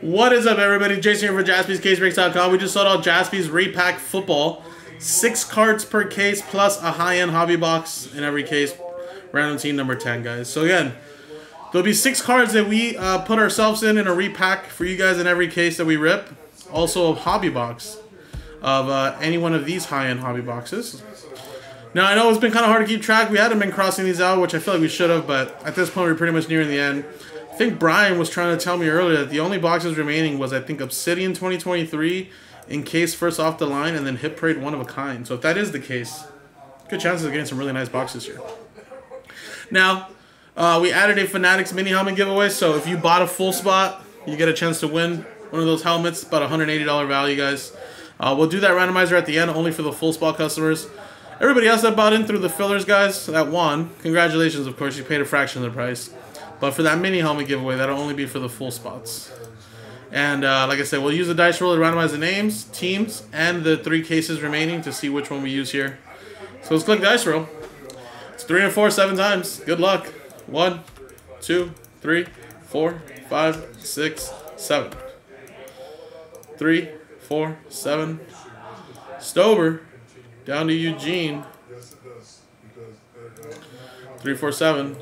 What is up, everybody? Jason here for JaspysCaseBreaks.com. We just sold out Jaspys Repack Football. Six cards per case, plus a high-end hobby box in every case. Random team number 10, guys. So again, there'll be six cards that we uh, put ourselves in in a repack for you guys in every case that we rip. Also a hobby box of uh, any one of these high-end hobby boxes. Now, I know it's been kind of hard to keep track. We hadn't been crossing these out, which I feel like we should have, but at this point, we're pretty much nearing the end. I think Brian was trying to tell me earlier that the only boxes remaining was, I think, Obsidian 2023, Encase first off the line, and then Hit Parade one of a kind. So if that is the case, good chances of getting some really nice boxes here. Now, uh, we added a Fanatics mini helmet giveaway, so if you bought a full spot, you get a chance to win one of those helmets, about $180 value, guys. Uh, we'll do that randomizer at the end, only for the full spot customers. Everybody else that bought in through the fillers, guys, that won, congratulations, of course, you paid a fraction of the price. But for that mini helmet giveaway, that'll only be for the full spots. And uh, like I said, we'll use the dice roll to randomize the names, teams, and the three cases remaining to see which one we use here. So let's click dice roll. It's three and four, seven times. Good luck. One, two, three, four, five, six, seven. Three, four, seven. Stover, down to Eugene. Three, four, seven.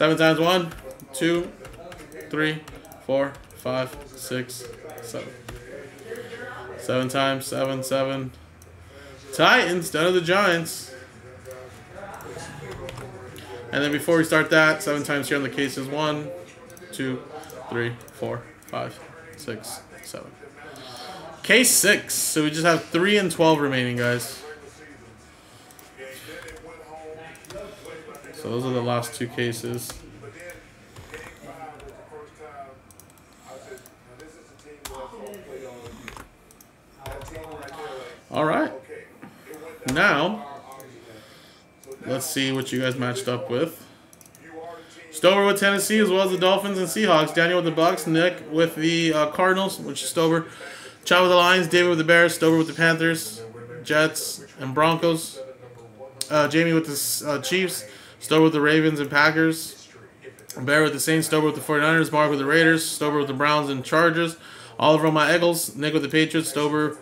Seven times one, two, three, four, five, six, seven. Seven times seven, seven. Titans, down to the Giants. And then before we start that, seven times here on the case is one, two, three, four, five, six, seven. Case six. So we just have three and twelve remaining, guys. So those are the last two cases. All right. Now, let's see what you guys matched up with. Stover with Tennessee, as well as the Dolphins and Seahawks. Daniel with the Bucks. Nick with the uh, Cardinals, which is Stover. Chad with the Lions. David with the Bears. Stover with the Panthers. Jets and Broncos. Uh, Jamie with the uh, Chiefs. Stover with the Ravens and Packers. Bear with the Saints. Stover with the 49ers. Mark with the Raiders. Stover with the Browns and Chargers. Oliver with my Eagles. Nick with the Patriots. Stover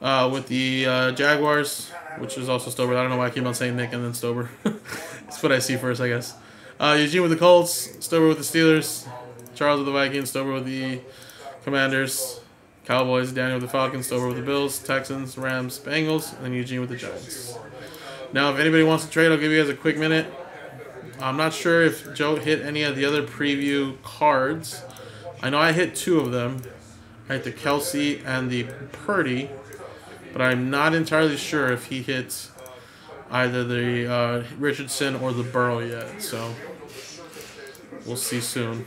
uh, with the uh, Jaguars, which is also Stover. I don't know why I keep on saying Nick and then Stover. That's what I see first, I guess. Uh, Eugene with the Colts. Stover with the Steelers. Charles with the Vikings. Stover with the Commanders. Cowboys. Daniel with the Falcons. Stover with the Bills. Texans. Rams. Bengals. And Eugene with the Giants. Now, if anybody wants to trade, I'll give you guys a quick minute. I'm not sure if Joe hit any of the other preview cards. I know I hit two of them. I hit the Kelce and the Purdy. But I'm not entirely sure if he hits either the uh, Richardson or the Burrow yet. So we'll see soon.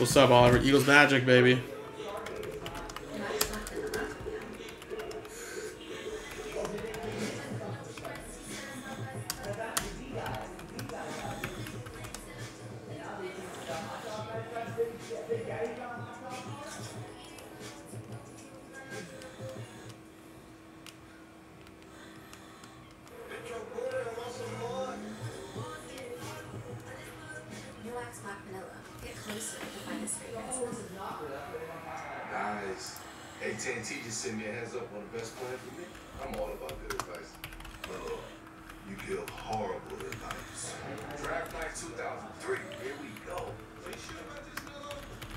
What's up, Oliver? Eagles magic, baby. AT&T just sent me a heads up on the best plan for me. I'm all about good advice. Uh, you give horrible advice. Draft night 2003. Here we go.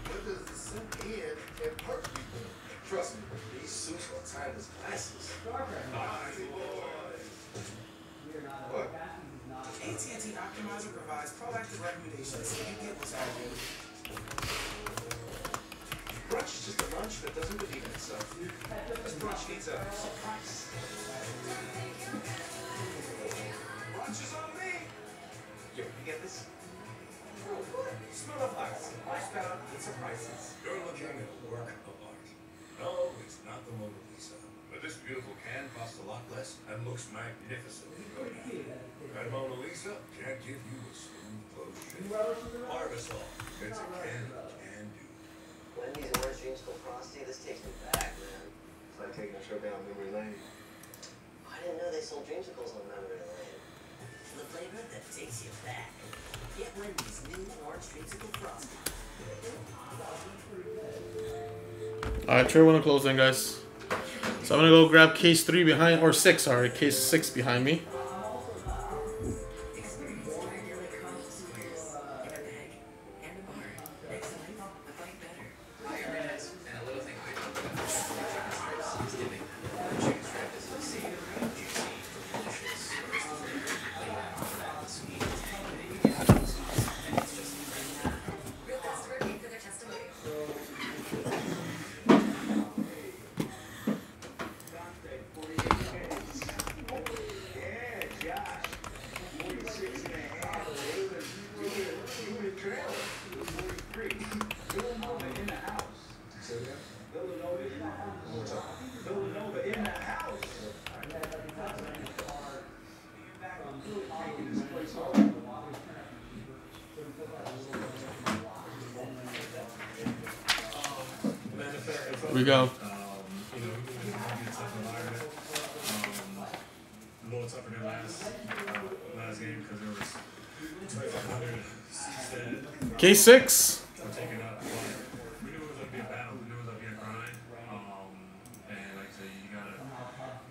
What does the sim in and perk be doing? Trust me, these suits are timeless glasses. Naughty boy. What? AT&T Optimizer provides proactive recommendations so you get what's happening. Brunch is just a lunch that doesn't believe in itself. As brunch needs a surprise. Brunch is on me. Yo, you get this? Smell of ice. Lifestyle with surprises. You're looking at a work of art. No, it's not the Mona Lisa. But this beautiful can costs a lot less and looks magnificent in. That Mona Lisa can't give you a smooth close shave. Barbasol. It's a can that can do. Wendy's Orange Frosty, this takes me back, man. It's like taking a trip down memory lane. I didn't know they sold dreamsicles on memory lane. The flavor that takes you back. Get Wendy's new orange dreamsicle frosty. Alright, Trey wanna close then guys. So I'm gonna go grab case three behind or six, sorry, case six behind me.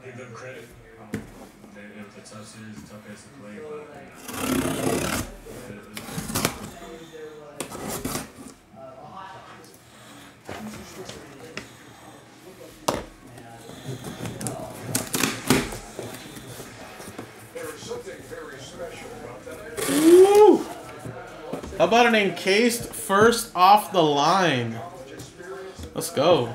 Give them credit. Um, they, it was a tough series, tough place to play, but it was, There is something very special about that. Woo! How about an encased first off the line? Let's go.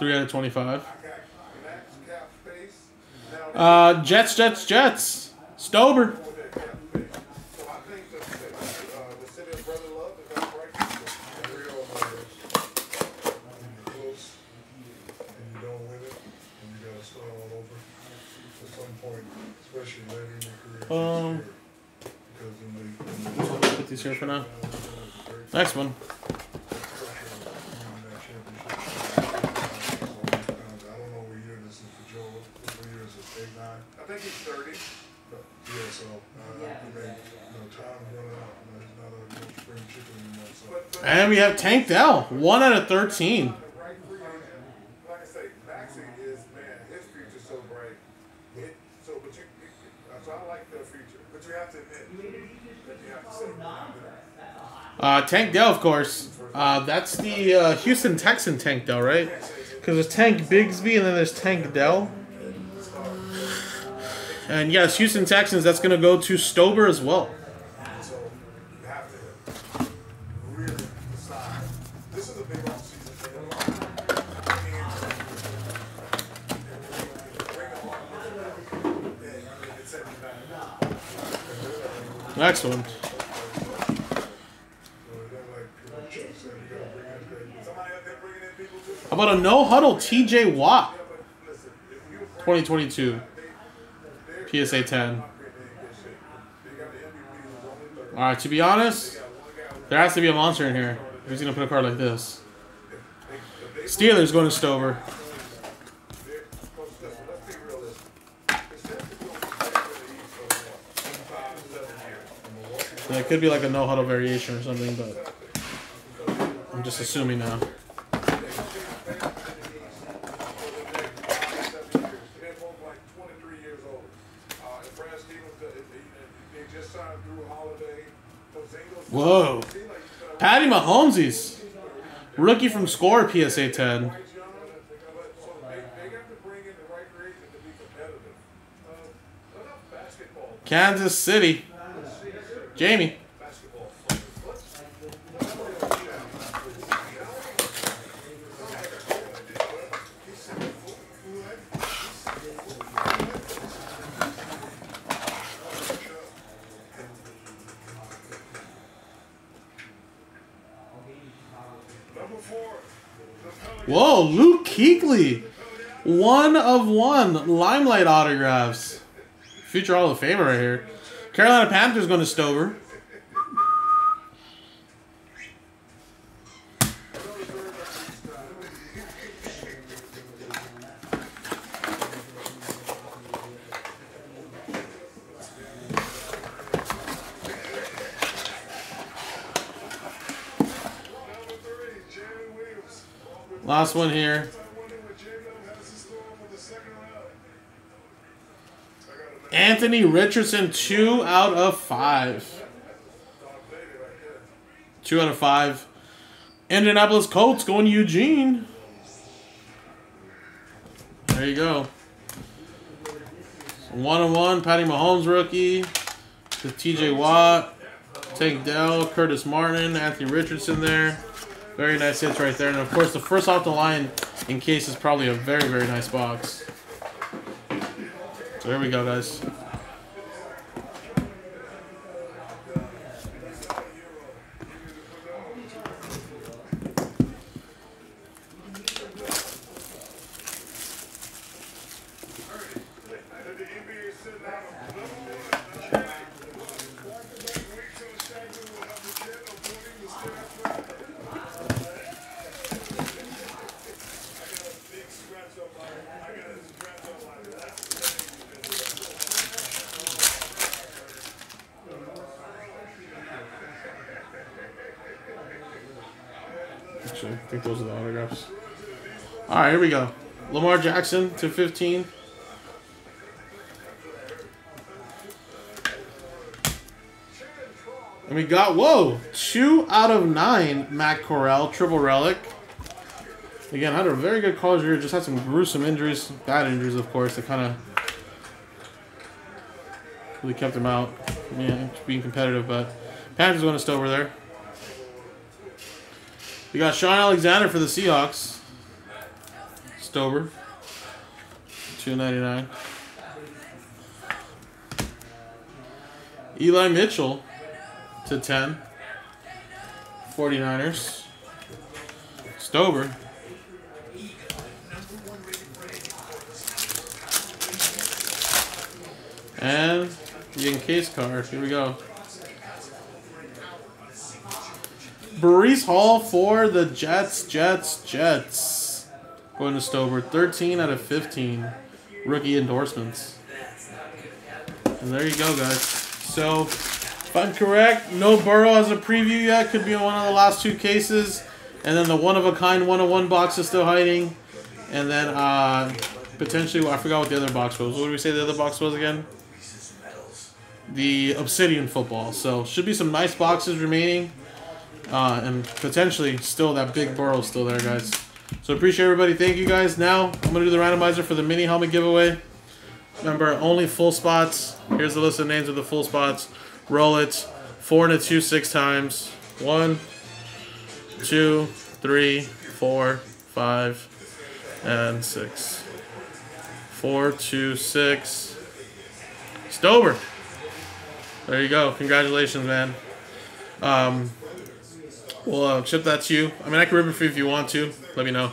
At some point, especially later Jets, Jets, career. it's Um, scary. Because in the, practice real old my this and you don't live it and you got to start all over at some point especially living in the Put these here for now. Next. Next one. I don't know what year this is for Joe. What year is this? Eight, nine? I think he's 30. Yeah, so, uh, I mean, you know, time's running out. You know, He's not a no spring chicken anymore, so. But, but And we have Tank Dell. One out of thirteen. the right for you. Like I say, Maxey is, man, his future's so bright. It, so, but you, you, so I like their future. But you have to admit that you have to say, Uh, Tank Dell, of course. Uh, that's the uh, Houston Texan Tank Dell, right? Because there's Tank Bigsby and then there's Tank Dell. And yes, Houston Texans, that's going to go to Stover as well. So you have to really decide. This is a big offseason for them. Bring them on. Yeah, it's every. Next one. How about a no huddle TJ Watt, But listen, if you 2022, PSA 10. they got the MVP who's only third. All right, to be honest, there has to be a monster in here. Who's gonna put a card like this? Steelers going to Stover. Yeah, it could be like a no huddle variation or something, but I'm just assuming now. They're both like 23 years old. And Brad Stevens, they, they just signed Jrue Holiday. Porzingis- Whoa. Seems like he's gonna Patty Mahomesies, rookie from Score PSA 10. Kansas City. but so they, they got to bring in the right creation to be competitive. Uh, enough basketball. Kansas City. Jamie. Basketball. Number four. the Pelicans. Whoa, Luke Kuechly. One of one Limelight autographs. Future Hall of Famer right here. Carolina Panthers going to Stover. Number three, Jalen Williams. Last one here. Wondering what J-Lo has in store for the second round. I one here. Anthony Richardson, two out of five. Two out of five. Indianapolis Colts going to Eugene. There you go. One on one, Patty Mahomes rookie. The TJ Watt, Tank Dell, Curtis Martin, Anthony Richardson there. Very nice hits right there. And of course, the first off the line in case is probably a very, very nice box. So there we go, guys. And the NBA sitting out of number one. Back-to-back weeks on Shaq will have the jet of winning the Stanford. I got a big scratch on my, I got a scratch on my last leg. Actually, I think those are the autographs. All right, here we go. Lamar Jackson to 15. And we got, whoa, two out of nine, Matt Corral, triple relic. Again, had a very good college year, just had some gruesome injuries, bad injuries, of course, that kind of really kept him out, yeah, being competitive, but Panthers going to Stover there. We got Shaun Alexander for the Seahawks. Stover. Two ninety nine. Eli Mitchell to 10. 49ers. Stover. And the encase card. Here we go. Breece Hall for the Jets, Jets, Jets. Going to Stover. 13 out of 15 rookie endorsements. And there you go, guys. So, if I'm correct, no Burrow as a preview yet. Could be one of the last two cases. And then the one-of-a-kind 101 box is still hiding. And then uh, potentially, I forgot what the other box was. What did we say the other box was again? The Obsidian football. So, should be some nice boxes remaining. Uh, and potentially still that big Burrow still there, guys. So appreciate everybody. Thank you guys. Now I'm gonna do the randomizer for the mini helmet giveaway. Remember, only full spots. Here's the list of names of the full spots. Roll it. Four and a two, six times. One, two, three, four, five, and six. Four, two, six. Stover. There you go. Congratulations, man. Um, we'll uh, ship that to you. I mean, I can rip it for you if you want to. Let me know.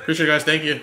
Appreciate it, guys. Thank you.